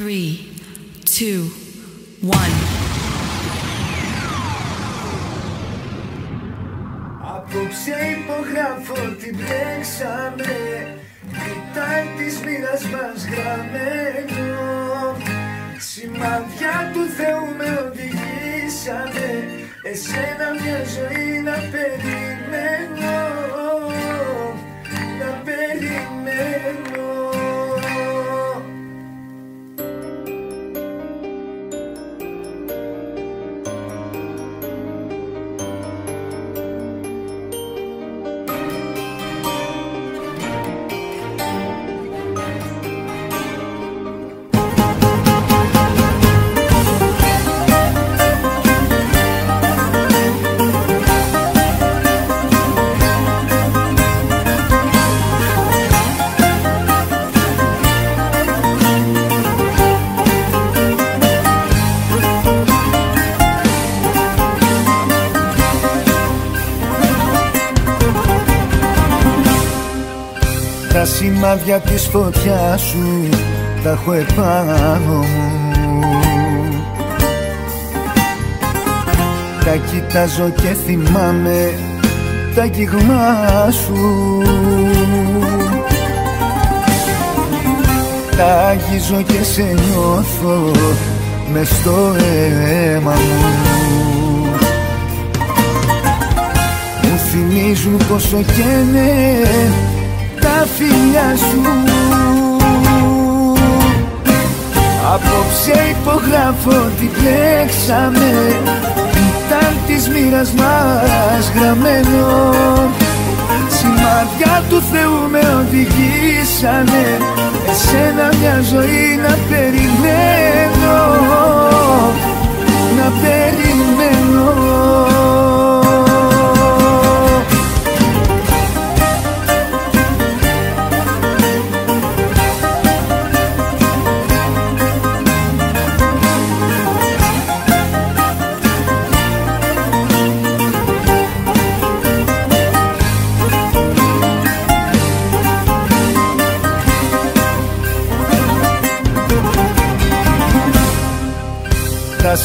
three, two, one. Απόψε υπογράφω την μπλέξαμε Κοιτάει της μοίρας μας γραμμένο Σημάδια του Θεού με οδηγήσανε Εσένα μια ζωή να περιμένω Τα σημάδια της φωτιάς σου τα έχω επάνω μου. Τα κοιτάζω και θυμάμαι τα κυγμά σου. Τα αγγίζω και σε νιώθω μες στο αίμα μου. Μου θυμίζουν πόσο καίνε τα φιλιά σου. Απόψε υπογράφω τι πλέξαμε Ήταν της μοίρας μας γραμμένο. Σημάδια του Θεού με οδηγήσανε. Εσένα μια ζωή να περιμένω. Να περιμένω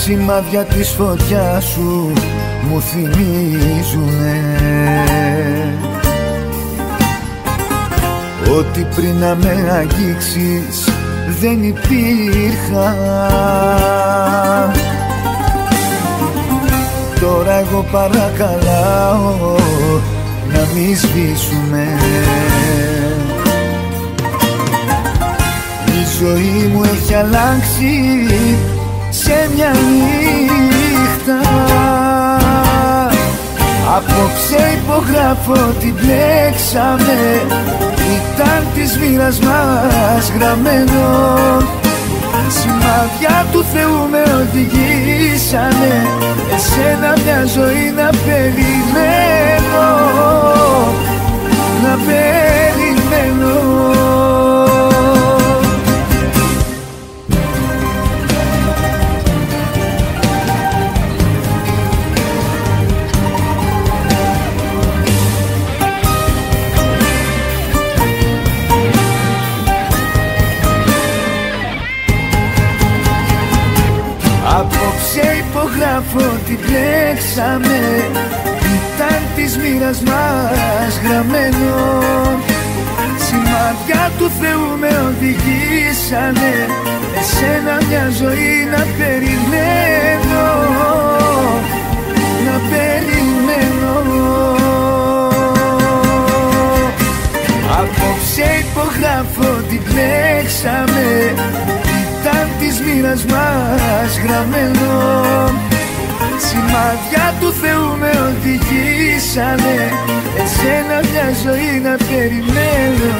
σημάδια της φωτιάς σου μου θυμίζουνε. Ότι πριν να με αγγίξεις δεν υπήρχα. Τώρα εγώ παρακαλάω να μη σβήσουμε. Η ζωή μου έχει αλλάξει σε μια νύχτα. Απόψε υπογράφω την μπλέξαμε. Ήταν της μοίρας μας γραμμένο. Σημάδια του Θεού με οδηγήσανε. Εσένα μια ζωή να περιμένω. Να περιμένω υπογράφω τι πλέξαμε Ήταν της μοίρας μας γραμμένο Σημάδια του Θεού με οδηγήσανε Εσένα μια ζωή να περιμένω. Να περιμένω. Απόψε υπογράφω τι πλέξαμε Ήταν της μοίρας μας γραμμένο Σημάδια του Θεού με οδηγήσανε Εσένα μια ζωή να περιμένω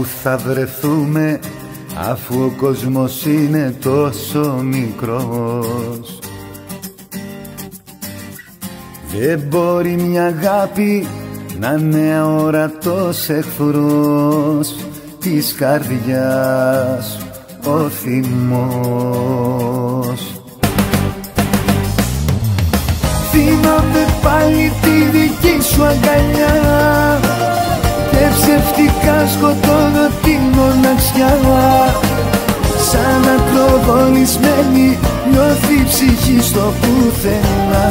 Κάπου θα βρεθούμε Αφού ο κόσμος είναι τόσο μικρός. Δεν μπορεί μια αγάπη να είναι αόρατος εχθρός της καρδιάς ο θυμός. Θυμάμαι πάλι τη δική σου αγκαλιά. Και ψευτικά σκοτώνω τη μοναξιά. Σαν ακροβολισμένη νιώθει η ψυχή στο πουθενά.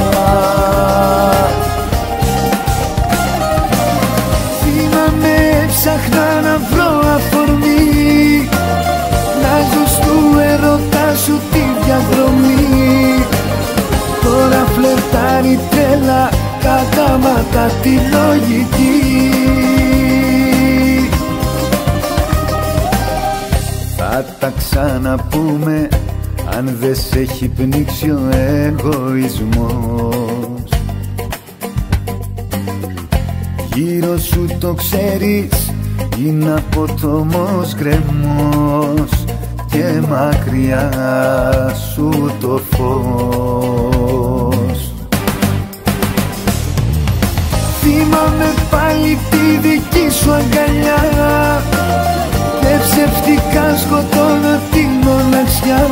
Θυμάμαι ψάχνα να βρω αφορμή. Να ζω στου ερωτά σου τη διαδρομή. Τώρα φλερτάρει τρέλα κατάματα τη λογική Θα τα ξαναπούμε αν δεν σε έχει πνίξει ο εγωισμός. Γύρω σου το ξέρεις είναι απότομος γκρεμός και μακριά σου το φως. Θυμάμαι πάλι τη δική σου αγκαλιά και ψευτικά σκοτώνω τη μοναξιά.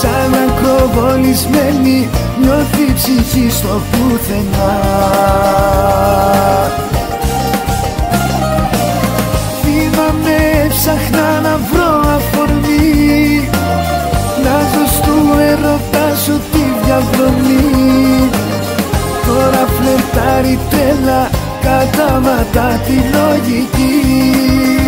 Σαν ακροβολισμένη νιώθει η ψυχή στο πουθενά. Θυμάμαι ψάχνα να βρω αφορμή. Να ζω στου ερωτά σου τη διαδρομή Τώρα φλερτάρει τρέλα κατάματα τη λογική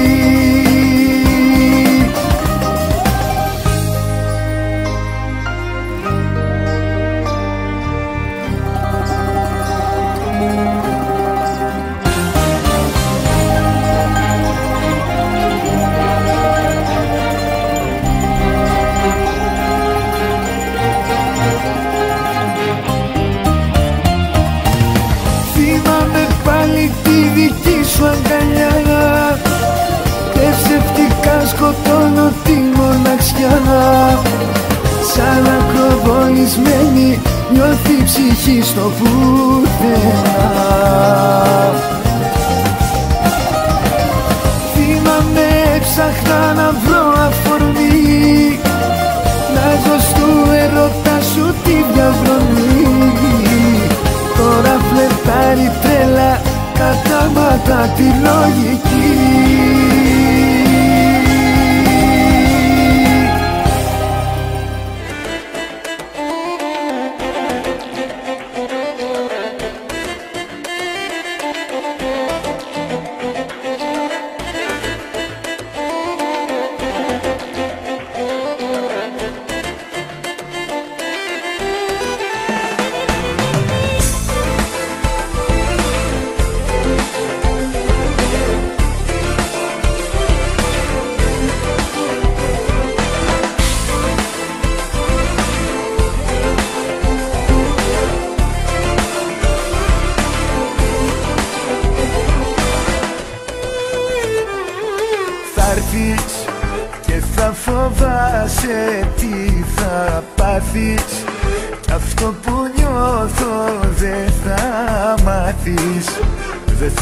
νιώθει η ψυχή στο πουθενά. Θυμάμαι ψάχνα να βρω αφορμή. Να ζω στου ερωτά σου τη διαδρομή. Τώρα φλερτάρει τρέλα κατάματα τη λογική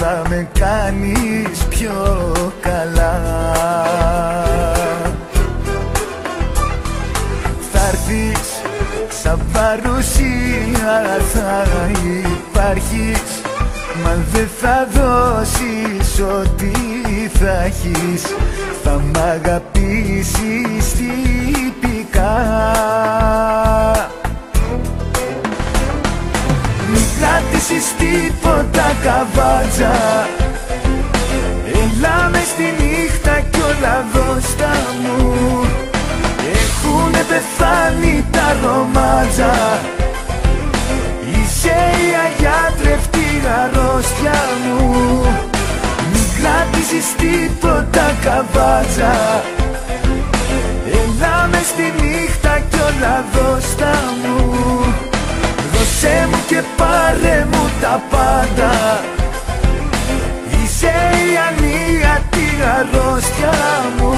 θα με κάνεις καβάτζα Έλα μες στη νύχτα κι όλα δώστα μου. Έχουνε πεθάνει τα ρομάτζα Είσαι η αγιάτρευτη αρρώστια μου. Μην κράτησες τίποτα καβάτζα Έλα μες στη νύχτα κι όλα δώστα μου. Δώσε μου και πάρε μου τα πάντα. Είσαι η ανία τη αρρώστια μου.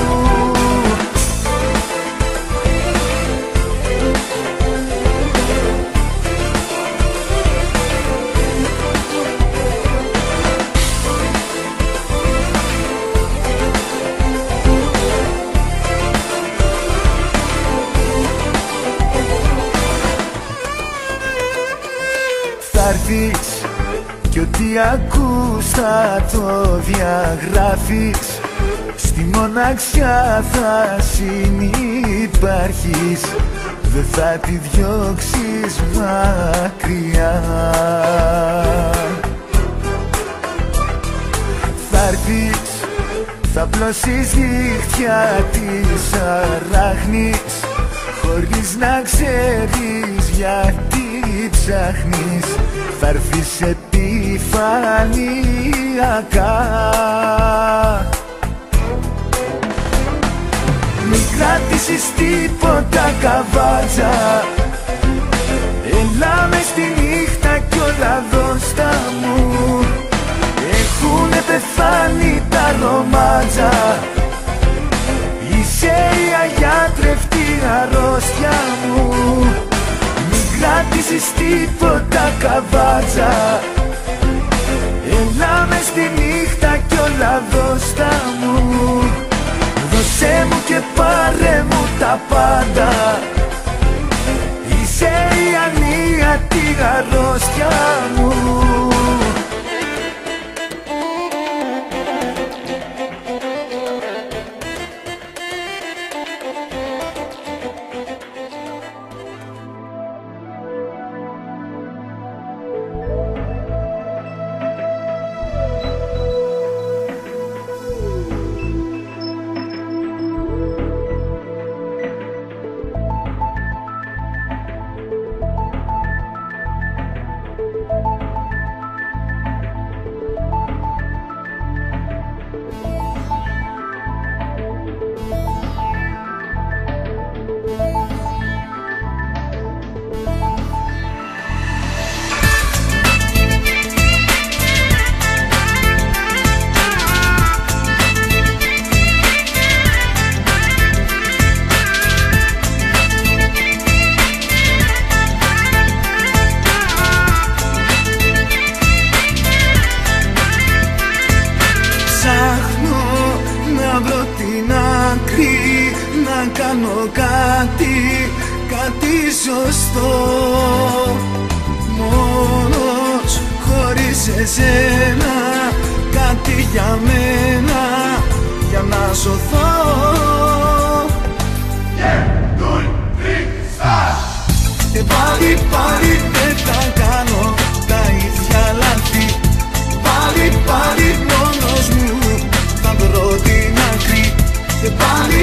Θα'ρθει κι ό,τι ακούς θα το διαγράφεις. Στη μοναξιά θα συνυπάρχεις Δεν θα τη διώξεις μακριά. Θα έρθεις, θα πλώσεις δίχτυα της αράχνης Χωρίς να ξέρεις γιατί ψάχνεις Θα έρθεις επιφανειακά Μην κράτησες τίποτα καβάτσα. Έλα μες στη νύχτα κι όλα δώστα μου. Έχουνε πεθάνει τα ρομάτσα. Είσαι η αγιάτρευτη αρρώστια μου Μην κράτησες τίποτα καβάτσα. Έλα μες στη νύχτα κι όλα δώστα μου. Δώσε μου και πάρε μου τα πάντα. Είσαι η ανία τη αρρώστια μου πάλι πάλι δεν θα κάνω τα ίδια λάθη. Πάλι πάλι μόνος μου θα βρω την άκρη Και πάλι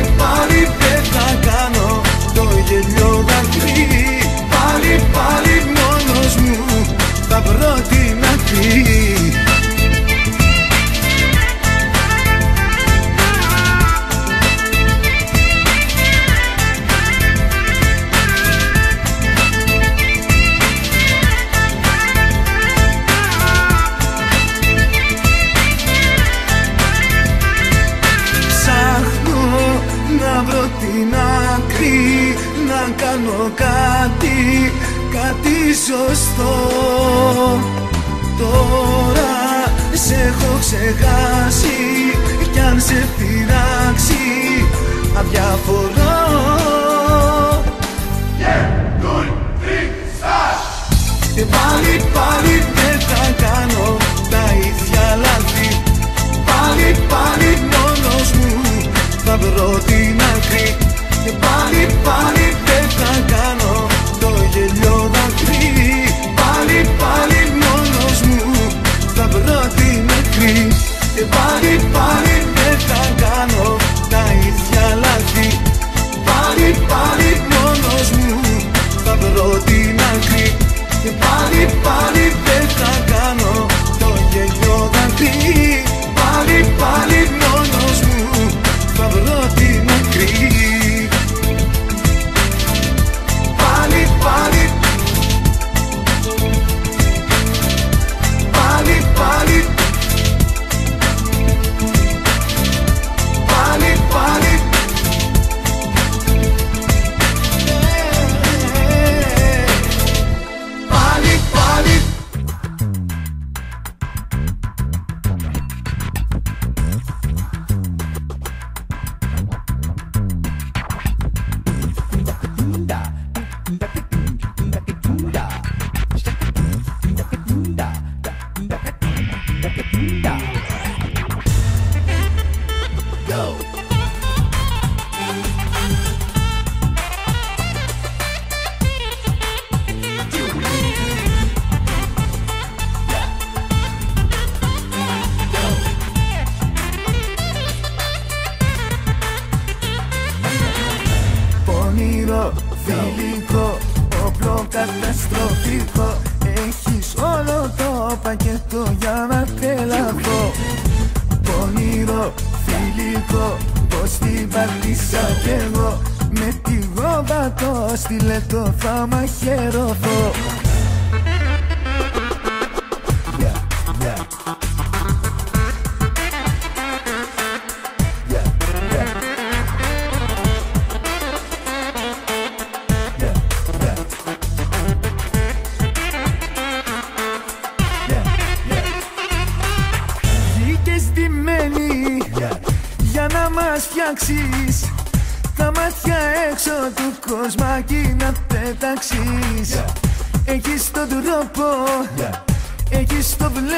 σωστό. Τώρα σε έχω ξεχάσει Κι αν σε πειράξει αδιαφορώ. Και πάλι πάλι δεν θα κάνω τα ίδια λάθη. Πάλι πάλι μόνος μου θα βρω την άκρη go.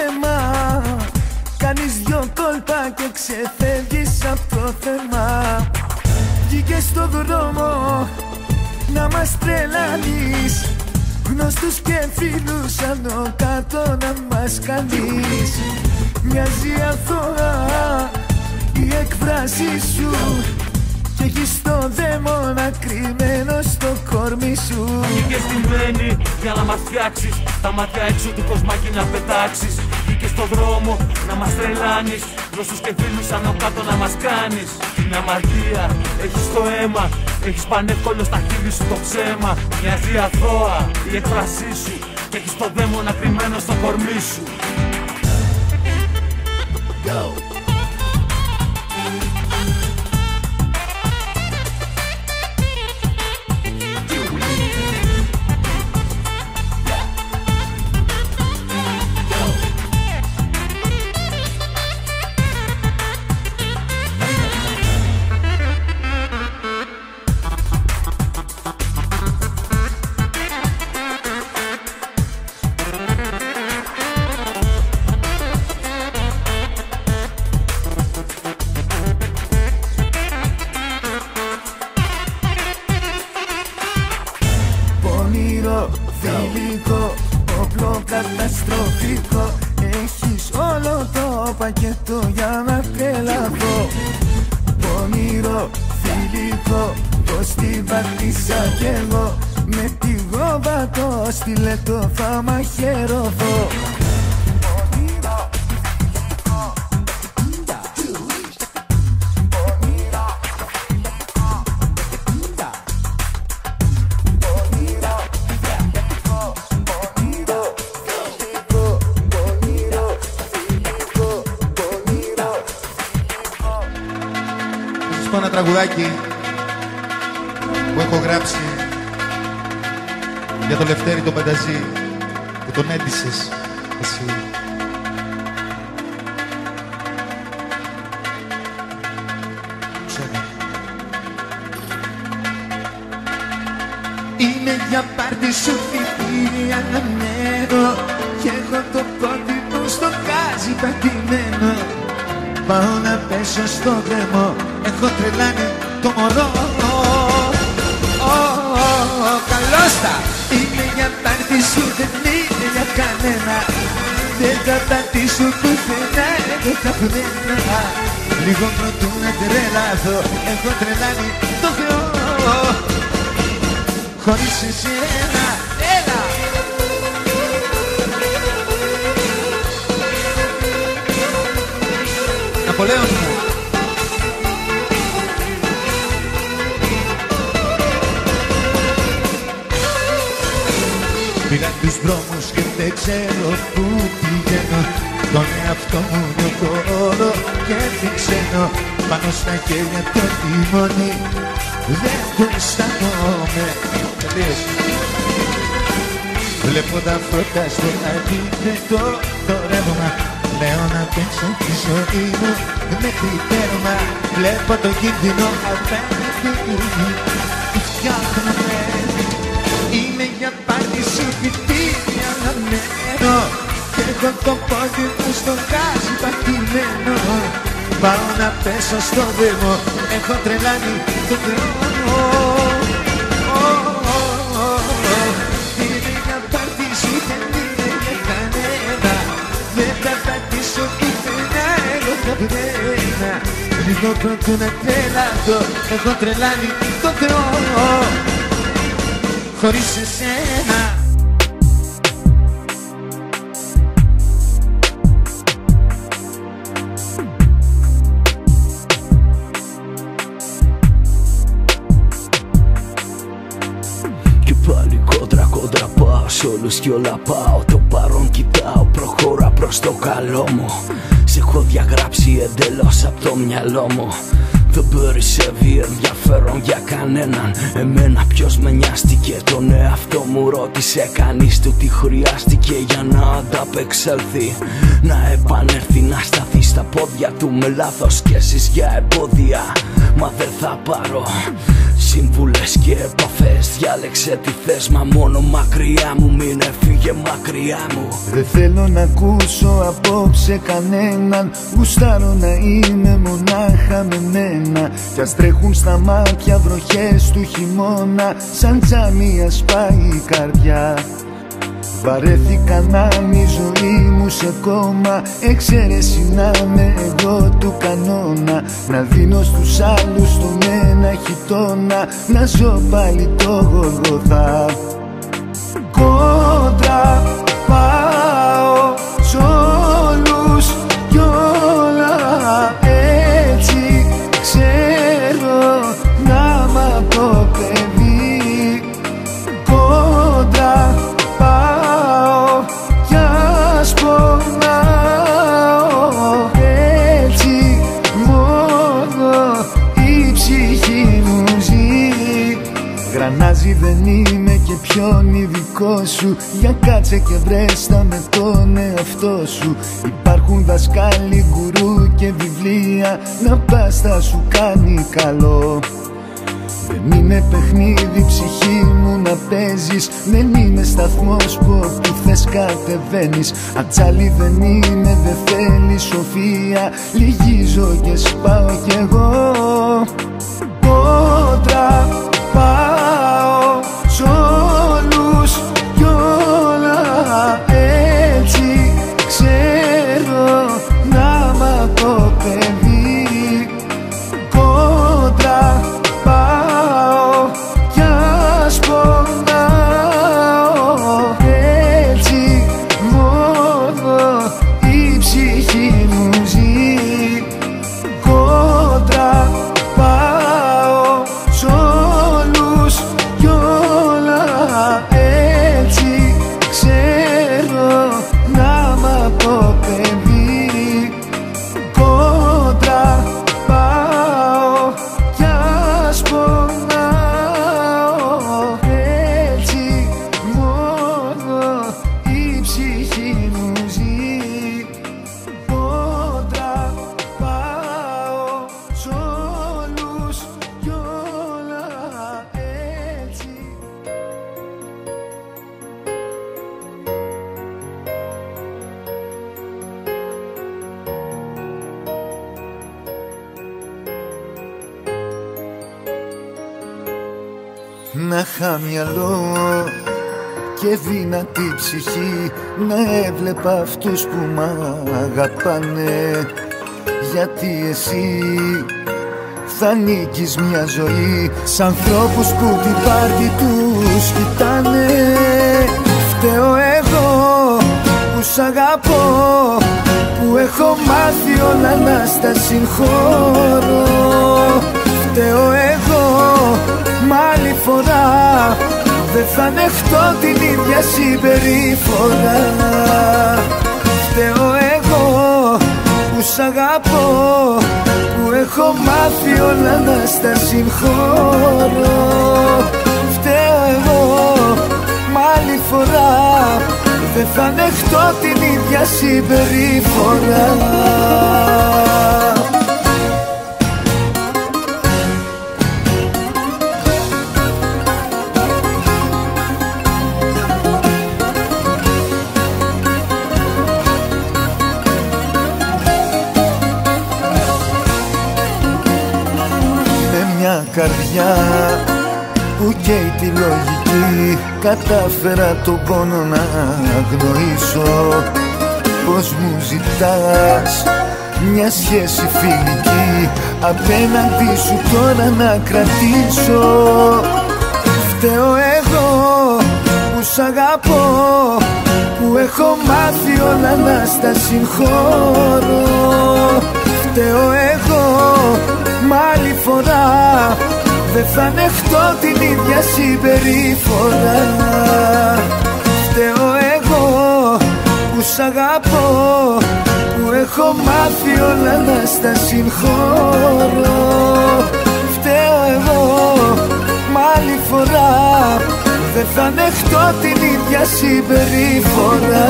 Έχεις το βλέμμα Κάνεις δυο κόλπα και ξεφεύγεις από το θέμα. Βγήκες στο δρόμο να μας τρελάνεις. Γνωστούς και φίλους άνω κάτω να μας κάνεις. Μοιάζει αθώα η έκφρασή σου. Και έχεις το δαίμονα κρυμμένο στο κορμί σου. Βγήκες μένη για να μας φτιάξεις Τα μάτια έξω του κοσμάκι να πετάξεις. Βγήκες στο δρόμο να μας τρελάνεις. Γνωστούς και φίλους άνω κάτω να μας κάνεις. Την αμαρτία έχεις το αίμα Έχεις πανεύκολο στα χείλη σου το ψέμα. Μοιάζει αθώα η έκφρασή σου Και έχεις το δαίμονα κρυμμένο στο κορμί σου. Go. Είναι για πάρτι σου φοιτήρι αναμένο και έχω το πόδι μου στο κάζι πατημένο Πάω να πέσω στο κρεμό Έχω τρελάνει το μωρό. Καλώς τα. Είναι για πάρτι σου δεν είναι για κανένα. Δεν θα πατήσω πουθενά Εγώ θα πουδένα Λίγο πρωτού να τρελαθώ. Έχω τρελάνει το Θεό Χωρίς εσένα. Ναπολέον μου. Πήρα τους δρόμους και δεν ξέρω πού πηγαίνω. Τον εαυτό μου νιώθω όλο και δεν ξέρω Πάνω στα χέρια το τιμόνι δεν το αισθάνομαι Βλέπω τα φώτα στο αντίθετο το ρεύμα Λέω να πέσω τη ζωή μου με τέρμα. Βλέπω το κίνδυνο απέναντι Φτιάχνομαι Είναι για πάλι σου φοιτήρι αναμένο Και έχω το πόδι μου στο γκάζι πατημένο Πάω να πέσω στο δρόμο Έχω τρελάνει το δρόμο Λίγο πρώτο να τρελαθώ Έχω τρελάνει το Θεό χωρίς εσένα. Και πάλι κόντρα κόντρα πάω Σ' όλους κι όλα πάω. Το παρόν κοιτάω Προχώρα προς το καλό μου. Σε έχω διαγράψει εντελώς από το μυαλό μου. Δεν περισσεύει ενδιαφέρον για κανέναν. Εμένα ποιος με νοιάστηκε Τον εαυτό μου ρώτησε κανείς του τι χρειάστηκε Για να ανταπεξέλθει. Να επανέλθει να σταθεί στα πόδια του Με λάθος σκέψεις για εμπόδια Μα δεν θα πάρω Σύμβουλες και επαφές. Διάλεξε τι θες μα μόνο μακριά μου Μην έφυγε μακριά μου. Δεν θέλω να ακούσω απόψε κανέναν. Γουστάρω να είμαι μονάχα με μένα. Κι ας τρέχουν στα μάτια βροχές του χειμώνα. Σαν τζάμια σπάει η καρδιά Βαρέθηκα να είναι η ζωή μου σε κόμμα. Εξαίρεση να είμαι εγώ του κανόνα. Να δίνω στους άλλους τον ένα χιτώνα. Να ζω πάλι το γοργοθά. Κόντρα πάω είμαι και ποιον δικό σου Για κάτσε και βρέστα με τον εαυτό σου. Υπάρχουν δασκάλοι, γκουρού και βιβλία Να πας θα σου κάνει καλό. Δεν είναι παιχνίδι ψυχή μου να παίζεις Δεν είναι σταθμός που όπου θες κατεβαίνεις. Ατσάλι δεν είναι, δεν θέλει σοφία Λυγίζω και σπάω κι εγώ. Κόντρα μυαλό και δυνατή ψυχή. Να έβλεπα αυτούς που μ' αγαπάνε. Γιατί εσύ θα νίκεις μια ζωή. Σ' ανθρώπους που την πάρτι τους κοιτάνε. Φταίω εγώ που σ' αγαπώ Που έχω μάθει όλα να στα συγχωρώ. Φταίω εγώ Μ' άλλη φορά δεν θα ανεχτώ την ίδια συμπεριφορά. Φταίω εγώ που σ' αγαπώ Που έχω μάθει όλα να στα συγχωρώ. Φταίω εγώ μ' άλλη φορά δεν θα ανεχτώ την ίδια συμπεριφορά καρδιά που καίει τη λογική. Κατάφερα τον πόνο να αγνοήσω. Πως μου ζητάς μια σχέση φιλική; Απέναντι σου τώρα να κρατήσω. Φταίω εγώ σ' αγαπώ Που έχω μάθει όλα να στα συγχωρώ. Φταίω εγώ Μ' άλλη φορά Δεν θα ανεχτώ την ίδια συμπεριφορά. Φταίω εγώ που σ' αγαπώ Που έχω μάθει όλα να στα συγχωρώ. Φταίω εγώ Μ' άλλη φορά δεν θα ανεχτώ την ίδια συμπεριφορά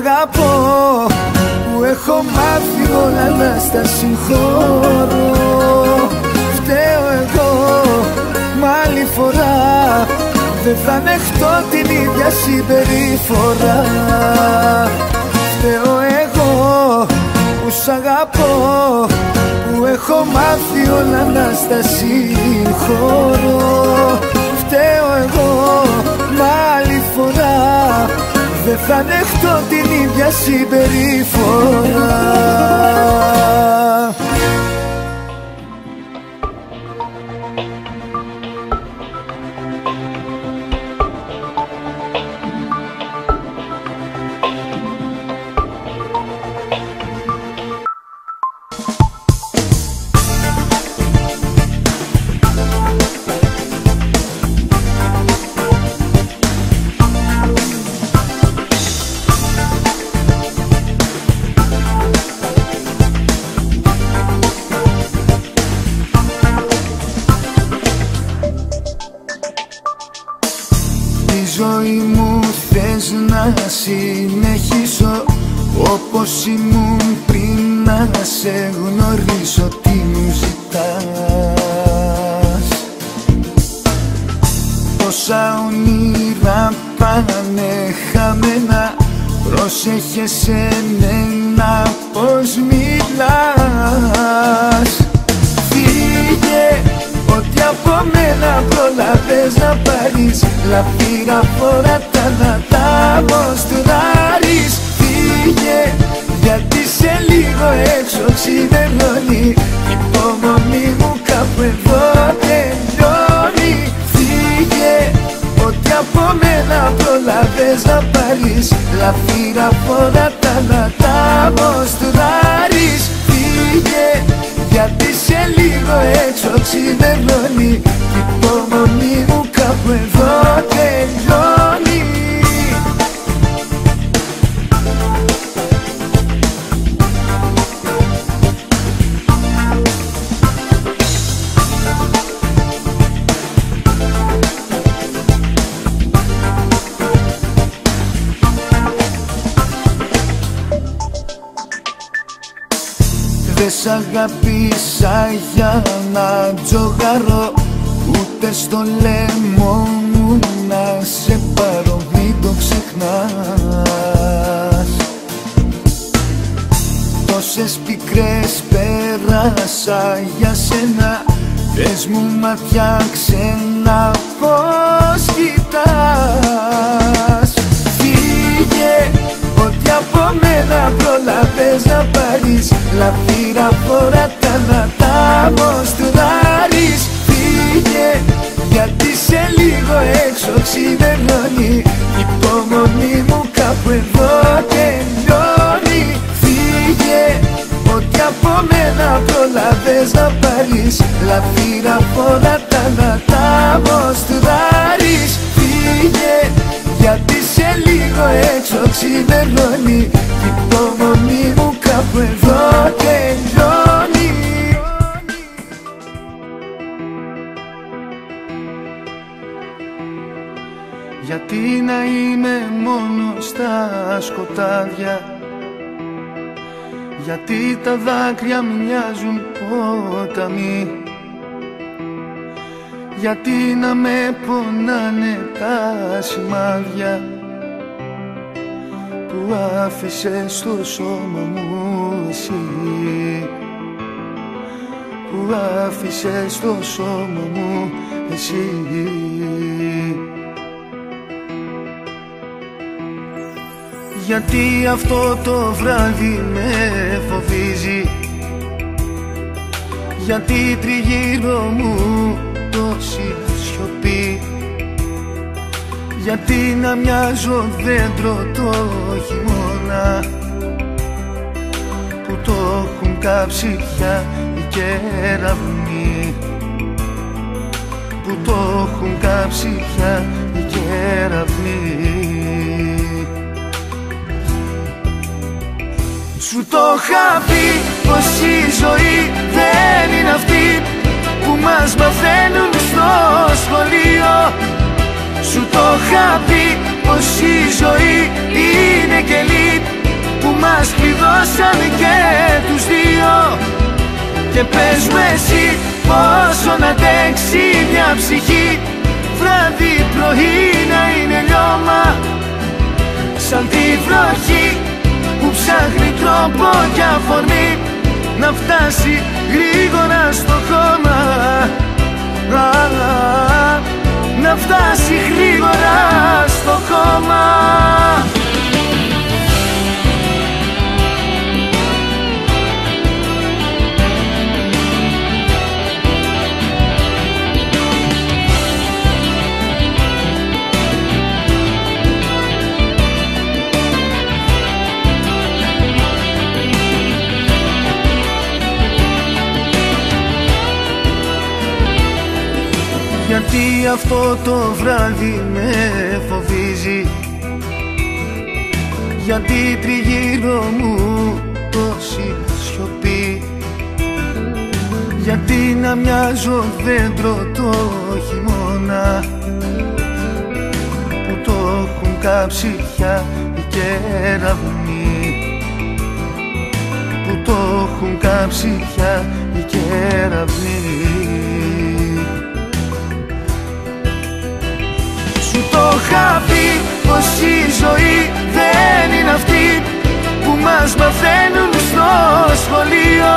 αγαπώ που έχω μάθει όλα να στα συγχωρώ. Φταίω εγώ μ' άλλη φορά δεν θα ανεχτώ την ίδια συμπεριφορά. Φταίω εγώ που σ' αγαπώ που έχω μάθει όλα να στα συγχωρώ. Φταίω εγώ μ' άλλη φορά δεν θα ανεχτώ την ίδια συμπεριφορά έξω ξημερώνει Η υπομονή μου κάπου εδώ τελειώνει. Φύγε Ό,τι από μένα προλαβες να πάρεις. Λαφύρα φοράτα να τα μοστράρεις Φύγε γιατί σε λίγο έξω ξημερώνει τζογαρώ Ούτε στο λαιμό μου να σε πάρω Μην το ξεχνάς. Τόσες πικρές πέρασα για σένα Πες μου ματιά ξένα πως κοιτάς. Φύγε Ό,τι από μένα προλαβες να πάρεις Λαφύρα φοράτα προλαβες να πάρεις Λαφύρα φοράτα να τα μοστράρεις Φύγε γιατί σε λίγο έξω ξημερώνει. Η υπομονή μου κάπου εδώ τελειώνει. Γιατί να είμαι μόνο στα σκοτάδια. Γιατί τα δάκρυα μοιάζουν ποταμοί γιατί να με πονάνε τα σημάδια που άφησε στο σώμα μου εσύ; Που άφησε στο σώμα μου εσύ; Γιατί αυτό το βράδυ με φοβίζει; Γιατί τριγύρω μου τόση σιωπή. Γιατί να μοιάζω δέντρο το χειμώνα Που το έχουν κάψει πια οι κεραυνοί. Που το έχουν κάψει πια οι κεραυνοί. Σου το είχα πει πως η ζωή δεν είναι αυτή που μας μαθαίνουν στο σχολείο. Σου το είχα πει πως η ζωή είναι κελί που μας κλειδώσαν και τους δύο. Και πες μου εσύ πόσο να αντέξει μια ψυχή βράδυ πρωί να είναι λιώμα. Σαν τη βροχή που ψάχνει τρόπο και αφορμή να φτάσει γρήγορα αυτό το βράδυ με φοβίζει. Γιατί τριγύρω μου τόση σιωπή. Γιατί να μοιάζω δέντρο το χειμώνα Που το έχουν κάψει πια οι κεραυνοί Που το έχουν κάψει πια οι κεραυνοί Σου το είχα πει πως η ζωή δεν είναι αυτή που μας μαθαίνουν στο σχολείο.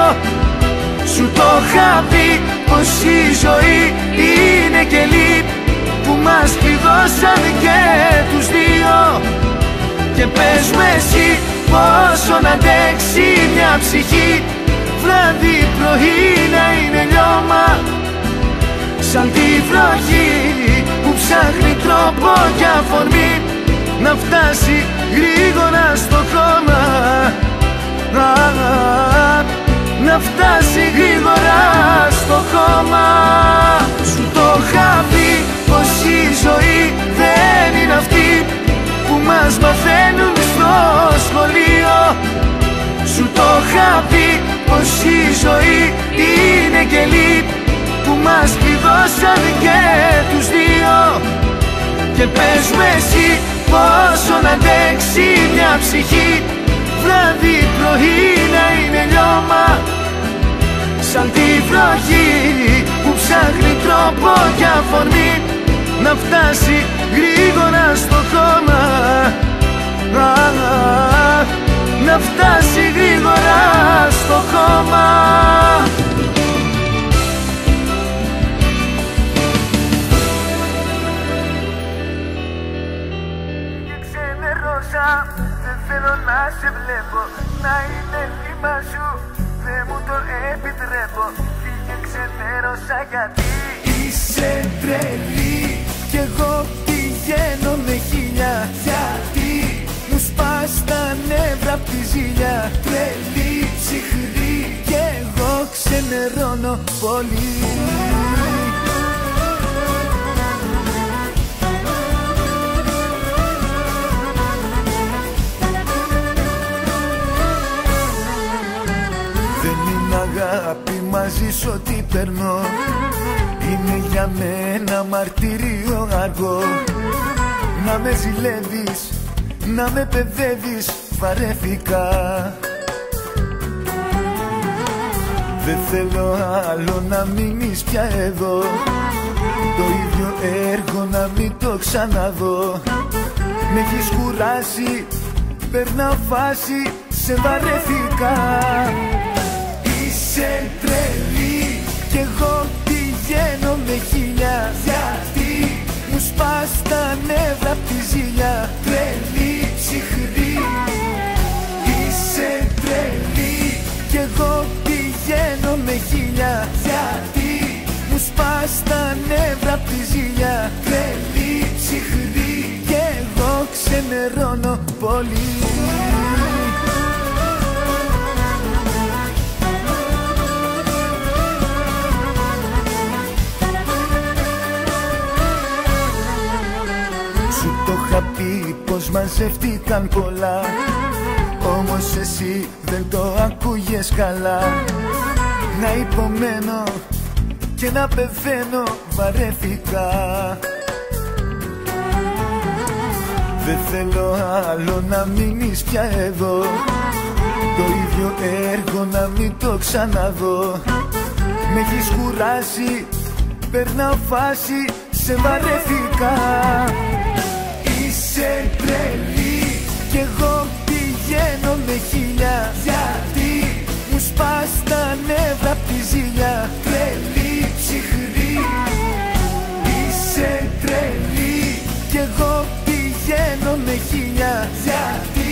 Σου το είχα πει πως η ζωή είναι κελί που μας κλειδώσαν και τους δύο. Και πες μου εσύ πόσο να αντέξει μια ψυχή βράδυ πρωί να είναι λιώμα σαν τη βροχή που ψάχνει τρόπο και αφορμή να φτάσει γρήγορα στο χώμα να φτάσει γρήγορα στο χώμα Σου το είχα πει πως η ζωή δεν είναι αυτή που μας μαθαίνουν στο σχολείο. Σου το είχα πει πως η ζωή είναι κελί που μας κλειδώσαν και τους δύο. Και πες μου εσύ πόσο να αντέξει μια ψυχή. Βράδυ πρωί να είναι λιώμα. Σαν τη βροχή που ψάχνει τρόπο και αφορμή. Να φτάσει γρήγορα στο χώμα σε βλέπω Να είναι θύμα σου. Δεν μου το επιτρέπω. Φύγε ξενέρωσα γιατί. Είσαι τρελή. Κι εγώ πηγαίνω με χίλια. Γιατί μου σπάς τα νεύρα απ' τη ζήλια. Τρελή, ψυχρή. Κι εγώ ξενερώνω πολύ μαζί σου ό,τι περνώ. Είναι για μένα μαρτύριο αργό. Να με ζηλεύεις, να με παιδεύεις βαρέθηκα. Δεν θέλω άλλο να μείνεις πια εδώ. Το ίδιο έργο να μην το ξαναδώ. Με έχεις κουράσει, περνά φάση, σε βαρέθηκα κι εγώ πηγαίνω με χίλια. Γιατί μου σπάς τα νεύρα απ' τη ζήλια. Τρελή, ψυχρή. Είσαι τρελή. Κι εγώ πηγαίνω με χίλια. Γιατί μου σπάς τα νεύρα απ' τη ζήλια. Τρελή, ψυχρή. Κι εγώ ξεμερώνω πολύ. Πει πως μαζεύτηκαν πολλά. Όμως εσύ δεν το ακούγες καλά. Να υπομένω και να πεθαίνω βαρέθηκα. Δεν θέλω άλλο να μείνεις πια εδώ. Το ίδιο έργο να μην το ξαναδώ. Με έχεις κουράσει, περνάω φάση, σε βαρέθηκα Είσαι τρελή κι εγώ πηγαίνω με χίλια. Γιατί μου σπάς τα νεύρα απ' τη ζήλια. Τρελή, ψυχρή. Είσαι τρελή. Κι εγώ πηγαίνω με χίλια. Γιατί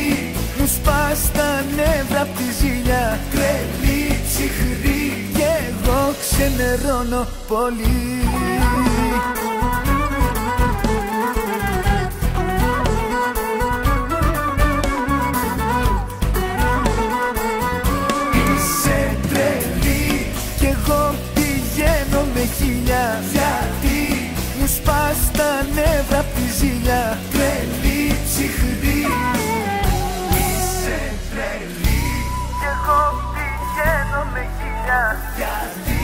μου σπάς τα νεύρα απ' τη ζήλια. Τρελή, ψυχρή. Κι εγώ ξενερώνω πολύ μαλλιά Γιατί;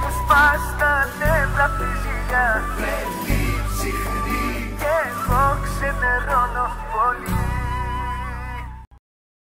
Μου σπάς τα νεύρα απ' τη ζηλιά. Με λείψη Και εγώ ξενερώνω πολύ.